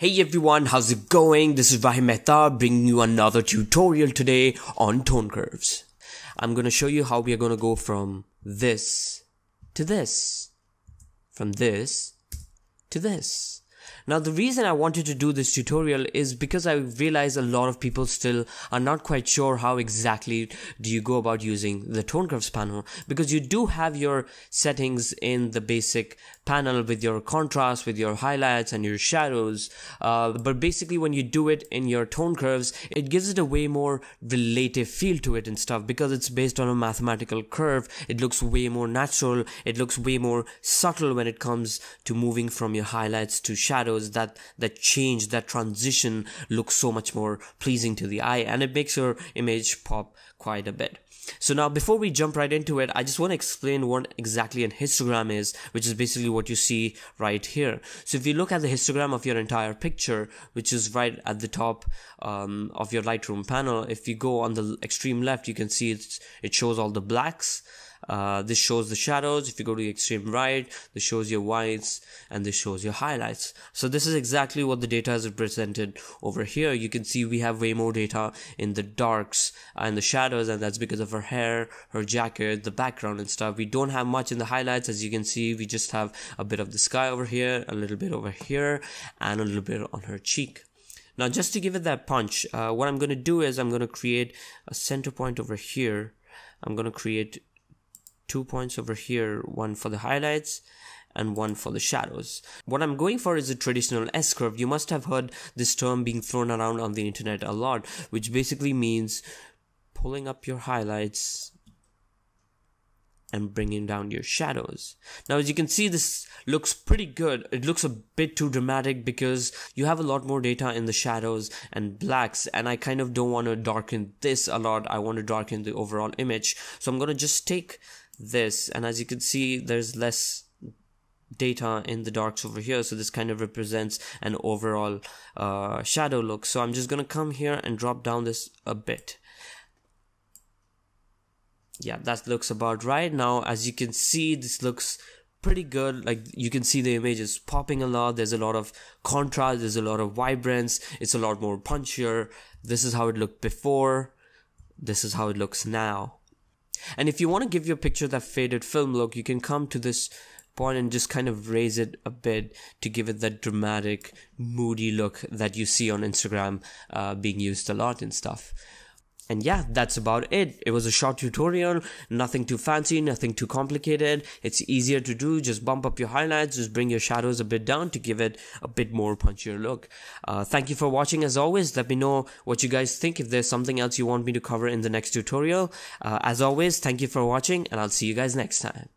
Hey everyone, how's it going? This is Rahim Mahtab bringing you another tutorial today on tone curves. I'm gonna show you how we are gonna go from this to this, from this to this. Now the reason I wanted to do this tutorial is because I realize a lot of people still are not quite sure how exactly do you go about using the tone curves panel because you do have your settings in the basic panel with your contrast, with your highlights and your shadows. Uh, but basically when you do it in your tone curves, it gives it a way more relative feel to it and stuff because it's based on a mathematical curve. It looks way more natural. It looks way more subtle when it comes to moving from your highlights to shadows. That, that change, that transition looks so much more pleasing to the eye and it makes your image pop quite a bit. So now before we jump right into it, I just want to explain what exactly an histogram is, which is basically what you see right here. So if you look at the histogram of your entire picture, which is right at the top um, of your Lightroom panel, if you go on the extreme left, you can see it shows all the blacks uh, this shows the shadows. If you go to the extreme right, this shows your whites and this shows your highlights. So this is exactly what the data is represented over here. You can see we have way more data in the darks and the shadows and that's because of her hair, her jacket, the background and stuff. We don't have much in the highlights as you can see. We just have a bit of the sky over here, a little bit over here and a little bit on her cheek. Now just to give it that punch, uh, what I'm going to do is I'm going to create a center point over here. I'm going to create two points over here, one for the highlights and one for the shadows. What I'm going for is a traditional S-curve. You must have heard this term being thrown around on the internet a lot, which basically means pulling up your highlights and bringing down your shadows. Now, as you can see, this looks pretty good. It looks a bit too dramatic because you have a lot more data in the shadows and blacks, and I kind of don't want to darken this a lot. I want to darken the overall image. So I'm going to just take this and as you can see there's less data in the darks over here so this kind of represents an overall uh, shadow look. So I'm just gonna come here and drop down this a bit. Yeah that looks about right. Now as you can see this looks pretty good. Like you can see the image is popping a lot. There's a lot of contrast. There's a lot of vibrance. It's a lot more punchier. This is how it looked before. This is how it looks now and if you want to give your picture that faded film look, you can come to this point and just kind of raise it a bit to give it that dramatic, moody look that you see on Instagram uh, being used a lot and stuff. And yeah, that's about it. It was a short tutorial, nothing too fancy, nothing too complicated. It's easier to do. Just bump up your highlights, just bring your shadows a bit down to give it a bit more punchier look. Uh, thank you for watching as always. Let me know what you guys think if there's something else you want me to cover in the next tutorial. Uh, as always, thank you for watching and I'll see you guys next time.